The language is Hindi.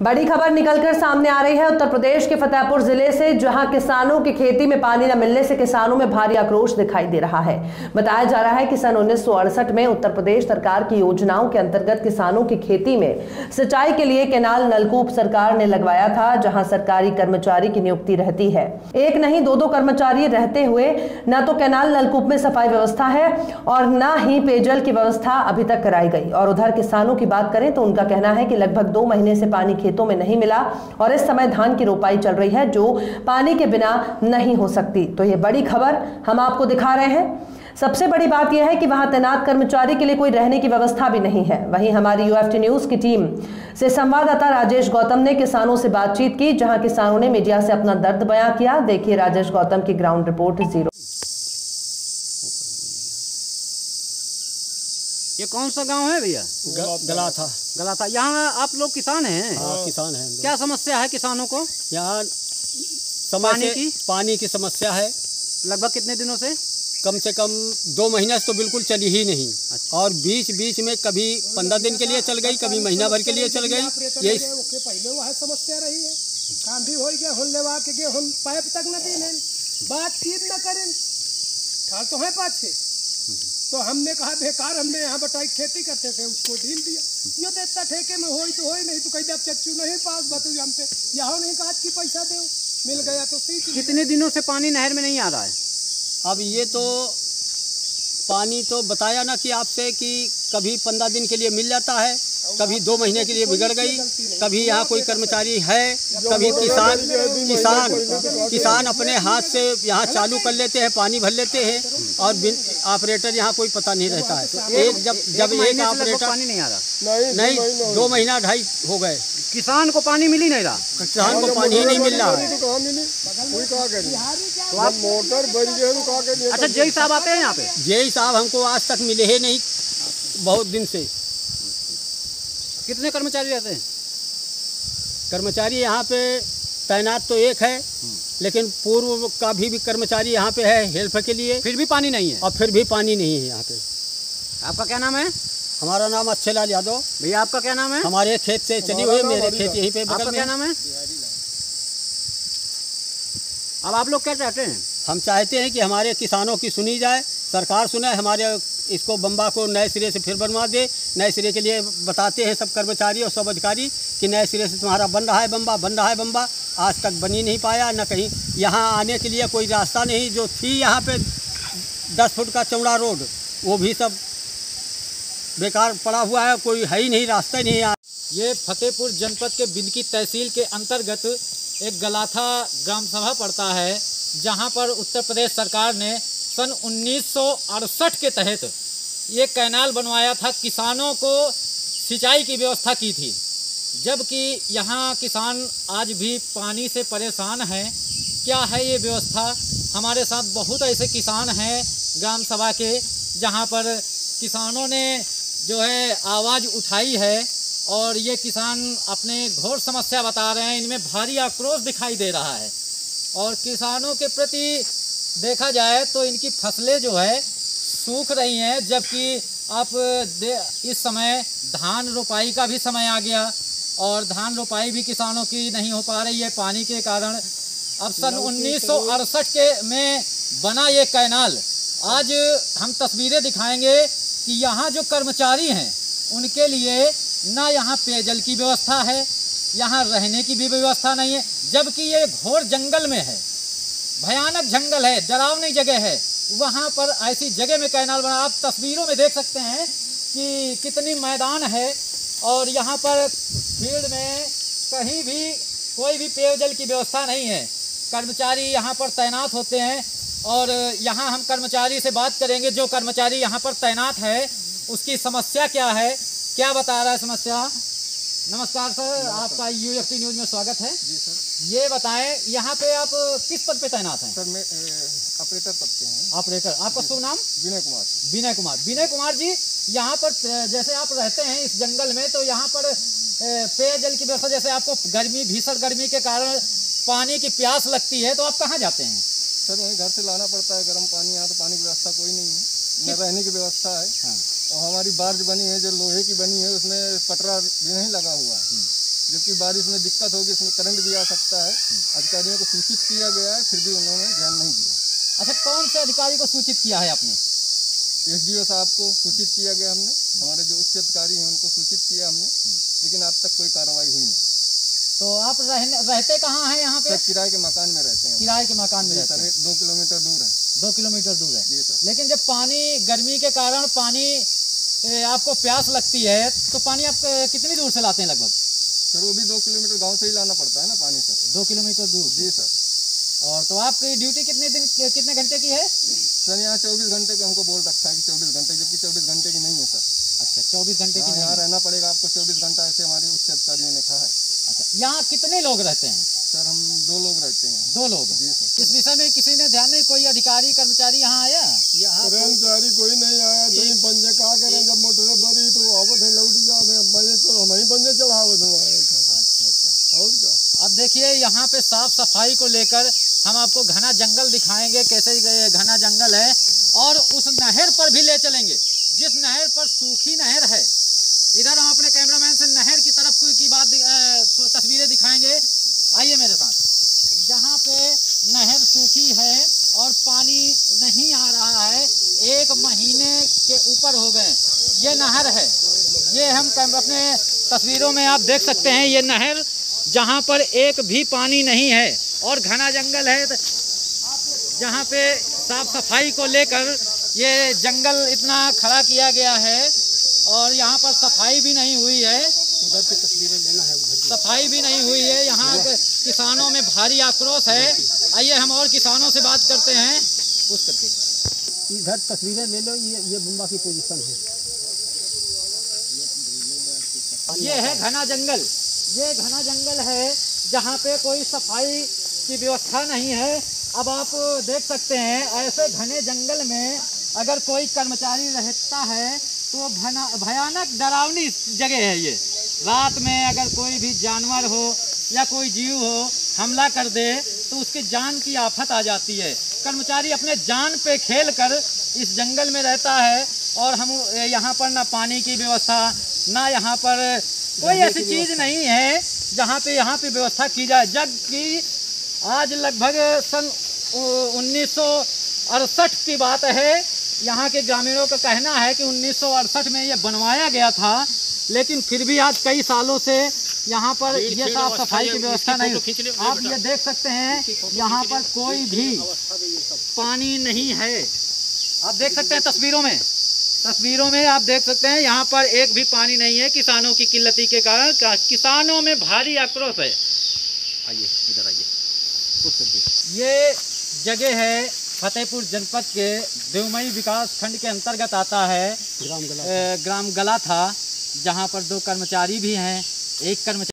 बड़ी खबर निकलकर सामने आ रही है। उत्तर प्रदेश के फतेहपुर ज़िले से, जहाँ किसानों की खेती में पानी न मिलने से किसानों में भारी आक्रोश दिखाई दे रहा है। बताया जा रहा है कि सन उन्नीस सौ अड़सठ में उत्तर प्रदेश सरकार की योजनाओं के अंतर्गत किसानों की खेती में सिंचाई के लिए केनाल नलकूप सरकार ने लगवाया था, जहाँ सरकारी कर्मचारी की नियुक्ति रहती है। एक नहीं दो दो कर्मचारी रहते हुए न तो केनाल नलकूप में सफ़ाई व्यवस्था है और न ही पेयजल की व्यवस्था अभी तक कराई गई। और उधर किसानों की बात करें तो उनका कहना है की लगभग दो महीने से पानी खेतों में नहीं मिला और इस समय धान की रोपाई चल रही है, जो पानी के बिना नहीं हो सकती। तो ये बड़ी खबर हम आपको दिखा रहे हैं। सबसे बड़ी बात यह है कि वहाँ तैनात कर्मचारी के लिए कोई रहने की व्यवस्था भी नहीं है। वहीं हमारी यूएफटी न्यूज़ की टीम से संवाददाता राजेश गौतम ने किसानों से बातचीत की, जहाँ किसानों ने मीडिया से अपना दर्द बयां किया। देखिए राजेश गौतम की ग्राउंड रिपोर्ट ज़ीरो। ये कौन सा गाँव है भैया? गला था गला था यहाँ आप लोग किसान हैं? हाँ किसान है क्या समस्या है किसानों को? यहाँ समय पानी की? पानी की समस्या है। लगभग कितने दिनों से? कम से कम दो महीने से तो बिल्कुल चली ही नहीं। अच्छा। और बीच बीच में कभी पंद्रह दिन के लिए चल गई कभी महीना भर के लिए चल गई। ये पहले वह समस्या रही है। काम भी हो गया हुन लेवा के गए हुन पाइप तक न देने। बातचीत न करें। तो है पाछे। तो हमने कहा बेकार हमने यहाँ बटाई खेती करते थे उसको ढील दिया। यो तो इतना ठेके में हो तो हो नहीं तो कहीं चच्चू नहीं पास बतू हमसे यहाँ नहीं कहा की पैसा दो मिल गया तो सीख कितने दिनों से पानी नहर में नहीं आ रहा है? अब ये तो पानी तो बताया ना कि आपसे कि कभी पंद्रह दिन के लिए मिल जाता है कभी दो महीने के लिए बिगड़ गई। कभी यहाँ कोई कर्मचारी है। कभी किसान किसान किसान अपने हाथ से यहाँ चालू कर लेते हैं पानी भर लेते हैं और बिन ऑपरेटर यहाँ कोई पता नहीं रहता है। एक जब जब एक ऑपरेटर पानी नहीं आ रहा। नहीं दो महीना ढाई हो गए। किसान को पानी मिल ही नहीं रहा। किसान को पानी ही नहीं मिल रहा। है तो अच्छा जय साहब आते हैं यहाँ पे? जेई साहब हमको आज तक मिले ही नहीं बहुत दिन से। कितने कर्मचारी रहते हैं? कर्मचारी यहाँ पे तैनात तो एक है लेकिन पूर्व का भी, भी कर्मचारी यहाँ पे है हेल्प के लिए। फिर भी पानी नहीं है? और फिर भी पानी नहीं है यहाँ पे। आपका क्या नाम है? हमारा नाम अच्छे लाल यादव। भैया आपका क्या नाम है? हमारे खेत से चली हुई मेरे खेत यहीं पे आपका क्या नाम है? अब आप लोग क्या चाहते हैं? हम चाहते हैं कि हमारे किसानों की सुनी जाए सरकार सुने हमारे इसको बम्बा को नए सिरे से फिर बनवा दे। नए सिरे के लिए बताते हैं सब कर्मचारी और सब अधिकारी कि नए सिरे से तुम्हारा बन रहा है बम्बा बन रहा है बम्बा आज तक बनी नहीं पाया, न कहीं यहाँ आने के लिए कोई रास्ता नहीं। जो थी यहाँ पे दस फुट का चौड़ा रोड, वो भी सब बेकार पड़ा हुआ है, कोई है ही नहीं, रास्ता ही नहीं है। ये फतेहपुर जनपद के बिनकी तहसील के अंतर्गत एक गलाथा ग्राम सभा पड़ता है, जहाँ पर उत्तर प्रदेश सरकार ने सन 1968 के तहत ये कैनाल बनवाया था, किसानों को सिंचाई की व्यवस्था की थी। जबकि यहाँ किसान आज भी पानी से परेशान हैं। क्या है ये व्यवस्था? हमारे साथ बहुत ऐसे किसान हैं ग्राम सभा के, जहाँ पर किसानों ने जो है आवाज़ उठाई है और ये किसान अपने घोर समस्या बता रहे हैं। इनमें भारी आक्रोश दिखाई दे रहा है और किसानों के प्रति देखा जाए तो इनकी फ़सलें जो है सूख रही हैं जबकि आप इस समय धान रोपाई का भी समय आ गया और धान रोपाई भी किसानों की नहीं हो पा रही है पानी के कारण। अब सन उन्नीस के में बना ये कैनाल। आज हम तस्वीरें दिखाएँगे कि यहाँ जो कर्मचारी हैं उनके लिए ना यहाँ पेयजल की व्यवस्था है यहाँ रहने की भी व्यवस्था नहीं है जबकि ये घोर जंगल में है। भयानक जंगल है, डरावनी जगह है। वहाँ पर ऐसी जगह में कैनाल बना, आप तस्वीरों में देख सकते हैं कि कितनी मैदान है और यहाँ पर फ़ील्ड में कहीं भी कोई भी पेयजल की व्यवस्था नहीं है। कर्मचारी यहाँ पर तैनात होते हैं और यहाँ हम कर्मचारी से बात करेंगे, जो कर्मचारी यहाँ पर तैनात है, उसकी समस्या क्या है? क्या बता रहा है समस्या? नमस्कार सर आपका यूएफटी न्यूज़ में स्वागत है। जी सर। ये बताएँ यहाँ पे आप किस पद पे तैनात हैं? सर मैं ऑपरेटर पद पे हैं। ऑपरेटर आपका शुभ नाम? विनय कुमार। विनय कुमार। विनय कुमार जी यहाँ पर जैसे आप रहते हैं इस जंगल में तो यहाँ पर पेयजल की व्यवस्था जैसे आपको गर्मी भीषण गर्मी के कारण पानी की प्यास लगती है तो आप कहाँ जाते हैं? सर वहीं घर से लाना पड़ता है गर्म पानी यहाँ तो पानी की व्यवस्था कोई नहीं है। रहने की व्यवस्था है। हाँ। और हमारी बार्ज बनी है जो लोहे की बनी है उसमें पटरा भी नहीं लगा हुआ है। जबकि बारिश में दिक्कत होगी इसमें करंट भी आ सकता है। अधिकारियों को सूचित किया गया है फिर भी उन्होंने ध्यान नहीं दिया। अच्छा कौन से अधिकारी को सूचित किया है आपने? एसडीओ साहब को सूचित किया गया हमने। हमारे जो उच्च अधिकारी हैं उनको सूचित किया हमने। लेकिन अब तक कोई कार्रवाई हुई नहीं। तो आप रहने रहते कहाँ हैं यहाँ पे? किराए के मकान में रहते हैं किराए के मकान में रहते हैं। दो किलोमीटर दूर है। दो किलोमीटर दूर है। जी सर। लेकिन जब पानी गर्मी के कारण पानी आपको प्यास लगती है तो पानी आप कितनी दूर से लाते हैं लगभग? सर वो भी दो किलोमीटर गाँव से ही लाना पड़ता है ना पानी सर। दो किलोमीटर दूर। जी सर। और तो आपकी ड्यूटी कितने दिन कितने घंटे की है? सर यहाँ चौबीस घंटे का हमको बोल रखा है कि चौबीस घंटे जबकि चौबीस घंटे की नहीं है सर। अच्छा चौबीस घंटे की यहाँ रहना पड़ेगा आपको चौबीस घंटा ऐसे हमारे उच्च अधिकारियों ने कहा है। अच्छा यहाँ कितने लोग रहते हैं? सर हम दो लोग रहते हैं। दो लोग? जी सर। इस विषय में किसी ने ध्यान नहीं कोई अधिकारी कर्मचारी यहाँ आया? यहाँ कर्मचारी कोई नहीं आया। तो इन पंजे कहा करें जब मोटर भरी तो आवत है लौटी जाते पंजे तो हम ही पंजे चढ़ावत हमारे अच्छा अच्छा। और क्या? अब देखिए यहाँ पे साफ़ सफ़ाई को लेकर हम आपको घना जंगल दिखाएँगे कैसे ये घना जंगल है। और उस नहर पर भी ले चलेंगे। जिस नहर पर सूखी नहर है इधर हम अपने कैमरामैन से नहर की तरफ़ कोई की बात तस्वीरें दिखाएँगे। आइए मेरे साथ। जहाँ पे नहर सूखी है और पानी नहीं आ रहा है, एक महीने के ऊपर हो गए। ये नहर है। ये हम अपने तस्वीरों में आप देख सकते हैं, ये नहर जहाँ पर एक भी पानी नहीं है और घना जंगल है। जहाँ पे साफ़ सफ़ाई को लेकर ये जंगल इतना खड़ा किया गया है और यहाँ पर सफ़ाई भी नहीं हुई है। उधर की तस्वीरें लेना है उधर सफ़ाई भी नहीं हुई है। यहाँ किसानों में भारी आक्रोश है। आइए हम और किसानों से बात करते हैं। पूछ करके। इधर तस्वीरें ले लो ये ये बम्बा की पोजीशन है। ये है घना जंगल। ये घना जंगल है जहाँ पे कोई सफ़ाई की व्यवस्था नहीं है। अब आप देख सकते हैं ऐसे घने जंगल में अगर कोई कर्मचारी रहता है तो भयानक डरावनी जगह है ये। रात में अगर कोई भी जानवर हो या कोई जीव हो हमला कर दे तो उसकी जान की आफत आ जाती है। कर्मचारी अपने जान पे खेल कर इस जंगल में रहता है और हम यहाँ पर ना पानी की व्यवस्था ना यहाँ पर कोई ऐसी चीज़ नहीं है जहाँ पे यहाँ पे व्यवस्था की जाए। जबकि आज लगभग सन उन्नीस सौ अड़सठ की बात है यहाँ के ग्रामीणों का कहना है कि 1968 में ये बनवाया गया था लेकिन फिर भी आज कई सालों से यहाँ पर ये साफ़ सफ़ाई की व्यवस्था नहीं। आप ये देख सकते हैं यहाँ पर कोई भी पानी नहीं है। आप देख सकते हैं तस्वीरों में तस्वीरों में आप देख सकते हैं यहाँ पर एक भी पानी नहीं है किसानों की किल्लती के कारण किसानों में भारी आक्रोश है। आइए इधर आइए। ये जगह है फतेहपुर जनपद के देवमई विकास खंड के अंतर्गत आता है ग्राम गला ग्राम गला था जहाँ पर दो कर्मचारी भी हैं एक कर्मचारी